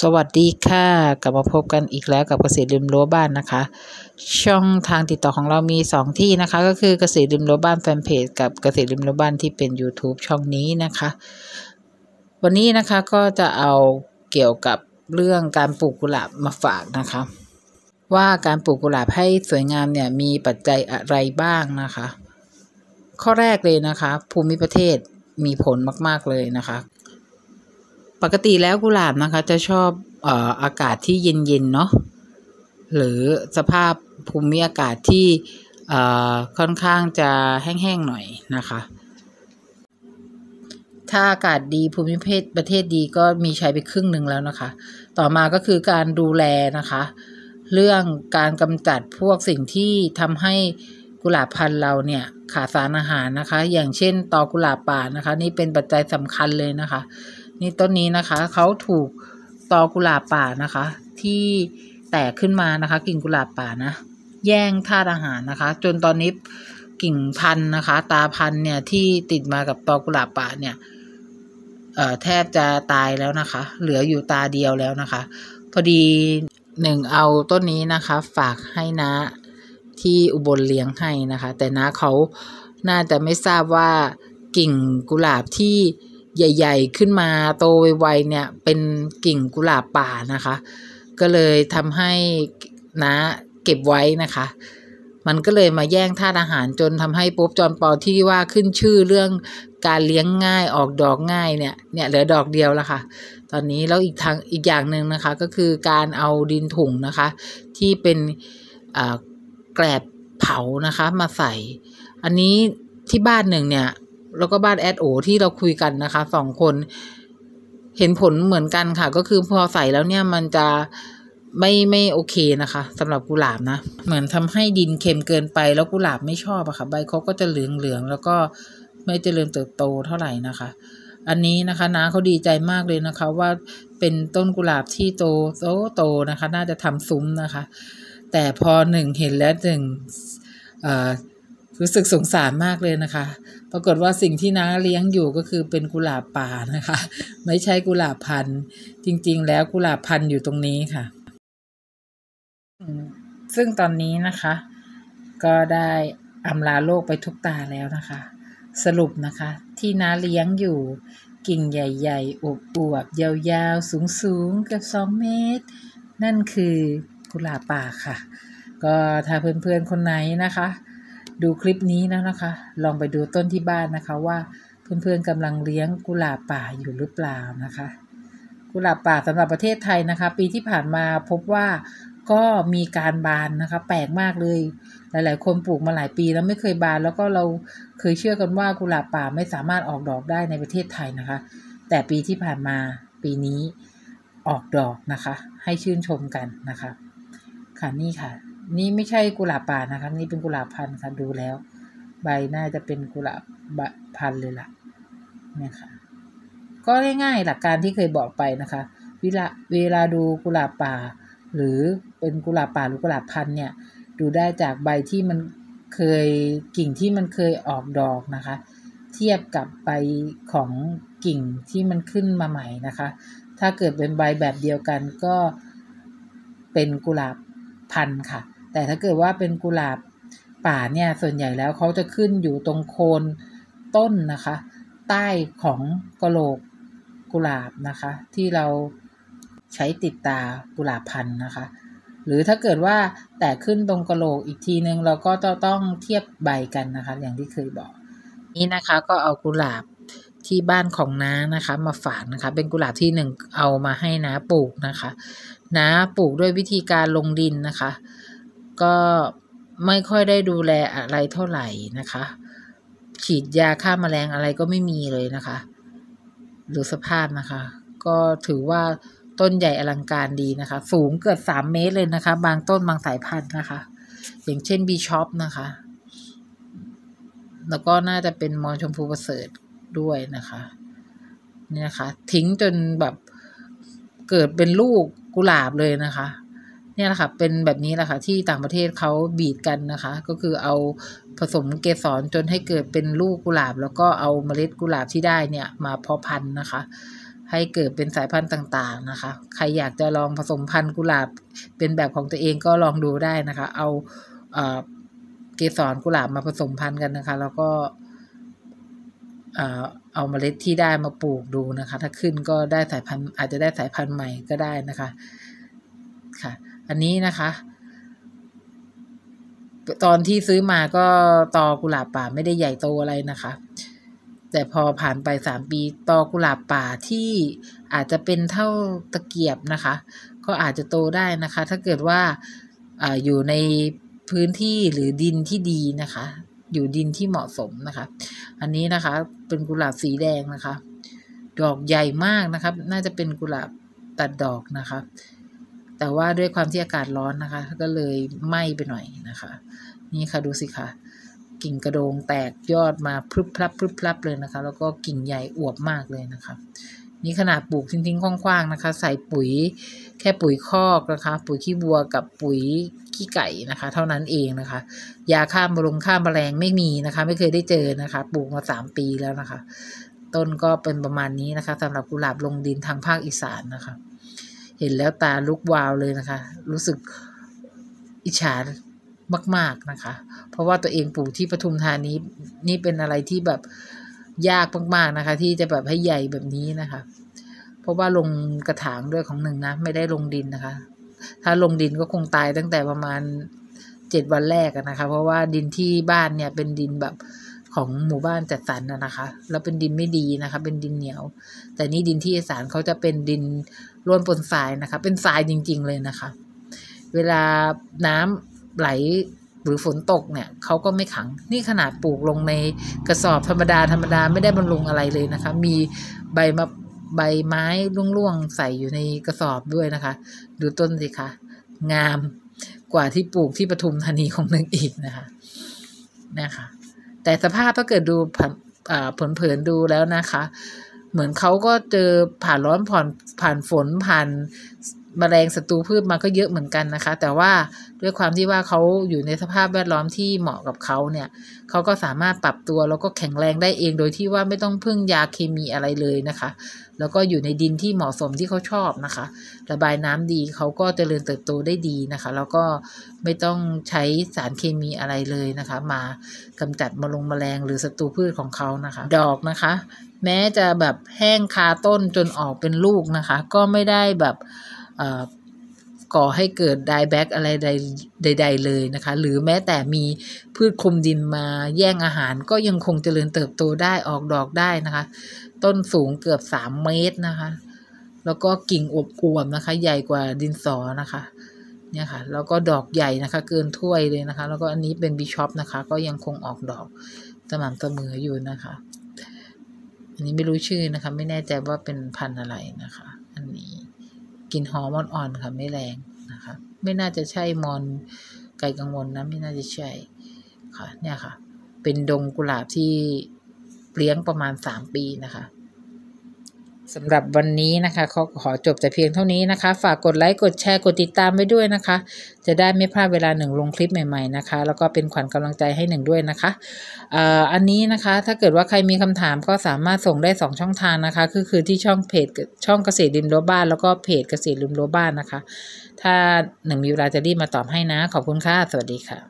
สวัสดีค่ะ กลับมาพบกันอีกแล้วกับเกษตรริมรั้วบ้านนะคะ ช่องทางติดต่อของเรามี 2 ที่นะคะ ก็คือเกษตรริมรั้วบ้านแฟนเพจกับเกษตรริมรั้วบ้านที่เป็น YouTube ช่องนี้นะคะ วันนี้นะคะก็จะเอาเกี่ยวกับเรื่องการปลูกกุหลาบมาฝากนะคะ ว่าการปลูกกุหลาบให้สวยงามเนี่ยมีปัจจัยอะไรบ้างนะคะ ข้อแรกเลยนะคะ ภูมิประเทศมีผลมาก ๆเลยนะคะ ปกติแล้วกุหลาบนะคะ จะชอบออากาศที่เย็นๆเนาะหรือสภาพภูมิอากาศที่ค่อนข้างจะแห้งๆหน่อยนะคะ ถ้าอากาศดีภูมิประเทศประเทศดีก็มีใช้ไปครึ่งหนึ่งแล้วนะคะ ต่อมาก็คือการดูแลนะคะ เรื่องการกำจัดพวกสิ่งที่ทำให้กุหลาบพันธุ์เราเนี่ยขาดสารอาหารนะคะ อย่างเช่นตอกุหลาบป่านะคะ นี่เป็นปัจจัยสำคัญเลยนะคะ นี่ต้นนี้นะคะเขาถูกตอกุหลาบป่านะคะ ที่แตกขึ้นมานะคะกิ่งกุหลาบป่านะ แย่งธาตุอาหารนะคะ จนตอนนี้กิ่งพันนะคะ ตาพันเนี่ยที่ติดมากับตอกุหลาบป่าเนี่ยเอ่อแทบจะตายแล้วนะคะ เหลืออยู่ตาเดียวแล้วนะคะ พอดีหนึ่งเอาต้นนี้นะคะ ฝากให้นะที่อุบลเลี้ยงให้นะคะ แต่นะเขาน่าจะไม่ทราบว่ากิ่งกุหลาบที่ ใหญ่ ๆ ขึ้นมาโตไวๆเนี่ยเป็นกิ่งกุหลาบป่านะคะ ก็เลยทำให้นะเก็บไว้นะคะ มันก็เลยมาแย่งธาตุอาหารจนทำให้ปุ๊บจอนปอที่ว่าขึ้นชื่อเรื่องการเลี้ยงง่ายออกดอกง่ายเนี่ยเนี่ยเหลือดอกเดียวแล้วค่ะ ตอนนี้แล้วอีกทางอีกอย่างหนึ่งนะคะก็คือการเอาดินถุงนะคะ ที่เป็นแกลบเผานะคะมาใส่ อันนี้ที่บ้านหนึ่งเนี่ย แล้วก็บ้านแอดโอที่เราคุยกันนะคะสองคนเห็นผลเหมือนกันค่ะ ก็คือพอใส่แล้วเนี่ยมันจะไม่ไม่โอเคนะคะสำหรับกุหลาบนะ เหมือนทำให้ดินเค็มเกินไปแล้วกุหลาบไม่ชอบอะค่ะ ใบเขาก็จะเหลืองเหลืองแล้วก็ไม่เจริญเติบโตเท่าไหร่นะคะ อันนี้นะคะน้าเขาดีใจมากเลยนะคะ ว่าเป็นต้นกุหลาบที่โตโตโตนะคะ น่าจะทำซุ้มนะคะ แต่พอหนึ่งเห็นแล้วหนึ่งเอ่อ รู้สึกสงสารมากเลยนะคะ ปรากฏว่าสิ่งที่น้าเลี้ยงอยู่ก็คือเป็นกุหลาบป่านะคะ ไม่ใช่กุหลาบพันธุ์ จริง ๆ แล้วกุหลาบพันธุ์อยู่ตรงนี้ค่ะ ซึ่งตอนนี้นะคะ ก็ได้อำลาโลกไปทุกตาแล้วนะคะ สรุปนะคะ ที่น้าเลี้ยงอยู่กิ่งใหญ่ๆอบอวบยาวๆ สูงๆเกือบสองเมตร นั่นคือกุหลาบป่าค่ะ ก็ถ้าเพื่อนๆคนไหนนะคะ ดูคลิปนี้แล้วนะคะ ลองไปดูต้นที่บ้านนะคะว่าเพื่อนๆกำลังเลี้ยงกุหลาบป่าอยู่หรือเปล่านะคะ กุหลาบป่าสำหรับประเทศไทยนะคะ ปีที่ผ่านมาพบว่าก็มีการบานนะคะ แปลกมากเลย หลาย ๆ คนปลูกมาหลายปีแล้วไม่เคยบาน แล้วก็เราเคยเชื่อกันว่ากุหลาบป่าไม่สามารถออกดอกได้ในประเทศไทยนะคะ แต่ปีที่ผ่านมาปีนี้ออกดอกนะคะ ให้ชื่นชมกันนะคะ ค่ะนี่ค่ะ นี่ไม่ใช่กุหลาบป่านะคะ นี่เป็นกุหลาบพันธุ์ค่ะดูแล้ว ใบน่าจะเป็นกุหลาบพันธุ์เลยล่ะเนี่ยค่ะ ก็ง่ายๆหลักการที่เคยบอกไปนะคะ เวลาเวลาดูกุหลาบป่า หรือเป็นกุหลาบป่าหรือกุหลาบพันธุ์เนี่ย ดูได้จากใบที่มันเคยกิ่งที่มันเคยออกดอกนะคะ เทียบกับใบของกิ่งที่มันขึ้นมาใหม่นะคะ ถ้าเกิดเป็นใบแบบเดียวกันก็เป็นกุหลาบพันธุ์ค่ะ แต่ถ้าเกิดว่าเป็นกุหลาบป่าเนี่ยส่วนใหญ่แล้วเขาจะขึ้นอยู่ตรงโคนต้นนะคะ ใต้ของกระโหลกกุหลาบนะคะ ที่เราใช้ติดตากุหลาบพันธุ์นะคะ หรือถ้าเกิดว่าแตกขึ้นตรงกระโหลกอีกทีนึง เราก็จะต้องเทียบใบกันนะคะ อย่างที่เคยบอก นี่นะคะก็เอากุหลาบที่บ้านของน้านะคะ มาฝากนะคะ เป็นกุหลาบที่หนึ่งเอามาให้น้าปลูกนะคะน้าปลูกด้วยวิธีการลงดินนะคะ ก็ไม่ค่อยได้ดูแลอะไรเท่าไหร่นะคะ ฉีดยาฆ่ามาแมลงอะไรก็ไม่มีเลยนะคะ ดูสภาพนะคะ ก็ถือว่าต้นใหญ่อลังการดีนะคะ สูงเกือบสามเมตรเลยนะคะ บางต้นบางสายพันธุ์นะคะ อย่างเช่นบีชอปนะคะ แล้วก็น่าจะเป็นมอชมพูประเสริฐด้วยนะคะนี่นะคะ ทิ้งจนแบบเกิดเป็นลูกกุหลาบเลยนะคะ เนี่ยแหละค่ะเป็นแบบนี้แหละค่ะที่ต่างประเทศเขาบีดกันนะคะ ก็คือเอาผสมเกสรจนให้เกิดเป็นลูกกุหลาบ แล้วก็เอาเมล็ดกุหลาบที่ได้เนี่ยมาเพาะพันธุ์นะคะ ให้เกิดเป็นสายพันธุ์ต่างๆนะคะ ใครอยากจะลองผสมพันธุ์กุหลาบเป็นแบบของตัวเองก็ลองดูได้นะคะ เอาเอ่อเกสรกุหลาบมาผสมพันธุ์กันนะคะ แล้วก็เอาเมล็ดที่ได้มาปลูกดูนะคะ ถ้าขึ้นก็ได้สายพันธุ์อาจจะได้สายพันธุ์ใหม่ก็ได้นะคะ ค่ะ อันนี้นะคะ ตอนที่ซื้อมาก็ตอกุหลาบป่าไม่ได้ใหญ่โตอะไรนะคะ แต่พอผ่านไปสามปีตอกุหลาบป่าที่อาจจะเป็นเท่าตะเกียบนะคะ ก็อาจจะโตได้นะคะ ถ้าเกิดว่าออยู่ในพื้นที่หรือดินที่ดีนะคะ อยู่ดินที่เหมาะสมนะคะ อันนี้นะคะเป็นกุหลาบสีแดงนะคะ ดอกใหญ่มากนะครับ น่าจะเป็นกุหลาบตัดดอกนะคะ แต่ว่าด้วยความที่อากาศร้อนนะคะ ก็เลยไหม้ไปหน่อยนะคะ นี่ค่ะดูสิคะกิ่งกระโดงแตกยอดมาพรึบพรับพรึบพรับเลยนะคะ แล้วก็กิ่งใหญ่อวบมากเลยนะคะ นี่ขนาดปลูกทิ้งๆคว้างๆนะคะ ใส่ปุ๋ยแค่ปุ๋ยคอกนะคะ ปุ๋ยขี้วัวกับปุ๋ยขี้ไก่นะคะ เท่านั้นเองนะคะ ยาฆ่ามาลงฆ่าแมลงไม่มีนะคะ ไม่เคยได้เจอนะคะ ปลูกมาสามปีแล้วนะคะ ต้นก็เป็นประมาณนี้นะคะสำหรับกุหลาบลงดินทางภาคอีสานนะคะ เห็นแล้วตาลุกวาวเลยนะคะ รู้สึกอิจฉามาก ๆนะคะ เพราะว่าตัวเองปลูกที่ปทุมธานีนี่เป็นอะไรที่แบบยากมากๆนะคะ ที่จะแบบให้ใหญ่แบบนี้นะคะ เพราะว่าลงกระถางด้วยของหนึ่งนะ ไม่ได้ลงดินนะคะ ถ้าลงดินก็คงตายตั้งแต่ประมาณ เจ็ดวันแรกนะคะ เพราะว่าดินที่บ้านเนี่ยเป็นดินแบบของหมู่บ้านจัดสรรนะคะ แล้วเป็นดินไม่ดีนะคะ เป็นดินเหนียว แต่นี่ดินที่อีสานเขาจะเป็นดินร่วนปนทรายนะคะ เป็นทรายจริง ๆ เลยนะคะ เวลาน้ำไหลหรือฝนตกเนี่ยเขาก็ไม่ขัง นี่ขนาดปลูกลงในกระสอบธรรมดาธรรมดาไม่ได้บำรุงอะไรเลยนะคะ มีใบมาใบไม้ร่วงๆใส่อยู่ในกระสอบด้วยนะคะ ดูต้นสิคะ งาม กว่าที่ปลูกที่ปทุมธานีของหนึ่งอีกนะคะนะคะ แต่สภาพถ้าเกิดดูผลเผินดูแล้วนะคะ เหมือนเขาก็เจอผ่านร้อนผ่อนผ่านฝนผ่านมแมลงศัตรูพืชมาก็เยอะเหมือนกันนะคะ แต่ว่าด้วยความที่ว่าเขาอยู่ในสภาพแวดล้อมที่เหมาะกับเขาเนี่ยเขาก็สามารถปรับตัวแล้วก็แข็งแรงได้เองโดยที่ว่าไม่ต้องพึ่งยาเคมีอะไรเลยนะคะ แล้วก็อยู่ในดินที่เหมาะสมที่เขาชอบนะคะ ระบายน้ำดีเขาก็เจริญเติบโตได้ดีนะคะ แล้วก็ไม่ต้องใช้สารเคมีอะไรเลยนะคะ มากำจัดมลงแมลงหรือศัตรูพืชของเขานะคะ ดอกนะคะ แม้จะแบบแห้งคาต้นจนออกเป็นลูกนะคะ ก็ไม่ได้แบบ ก่อให้เกิดไดแบ็กอะไรใดๆเลยนะคะ หรือแม้แต่มีพืชคลุมดินมาแย่งอาหารก็ยังคงเจริญเติบโตได้ออกดอกได้นะคะ ต้นสูงเกือบสามเมตรนะคะ แล้วก็กิ่งอวบอวมนะคะ ใหญ่กว่าดินสอนะคะเนี่ยค่ะแล้วก็ดอกใหญ่นะคะ เกินถ้วยเลยนะคะ แล้วก็อันนี้เป็นบิชอปนะคะ ก็ยังคงออกดอกสม่ำเสมออยู่นะคะ อันนี้ไม่รู้ชื่อนะคะ ไม่แน่ใจว่าเป็นพันธุ์อะไรนะคะ อันนี้ กลิ่นหอมอ่อนๆค่ะไม่แรงนะคะ ไม่น่าจะใช่มอนไก่กังวลนะไม่น่าจะใช่ค่ะเนี่ยค่ะ เป็นดงกุหลาบที่เลี้ยงประมาณสามปีนะคะ สำหรับวันนี้นะคะเขาขอจบแต่เพียงเท่านี้นะคะ ฝากกดไลค์ กดแชร์ กดติดตามไว้ด้วยนะคะ จะได้ไม่พลาดเวลาหนึ่งลงคลิปใหม่ๆนะคะ แล้วก็เป็นขวัญกำลังใจให้หนึ่งด้วยนะคะอันนี้นะคะถ้าเกิดว่าใครมีคำถามก็สามารถส่งได้ 2 ช่องทางนะคะ คือคือที่ช่องเพจช่องเกษตรริมรั้วบ้าน แล้วก็เพจเกษตรริมรั้วบ้านนะคะ ถ้าหนึ่งมีเวลาจะรีบมาตอบให้นะ ขอบคุณค่ะ สวัสดีค่ะ